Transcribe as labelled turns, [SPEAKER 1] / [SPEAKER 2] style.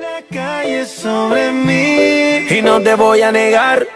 [SPEAKER 1] La calle sobre mí. Y no te voy a negar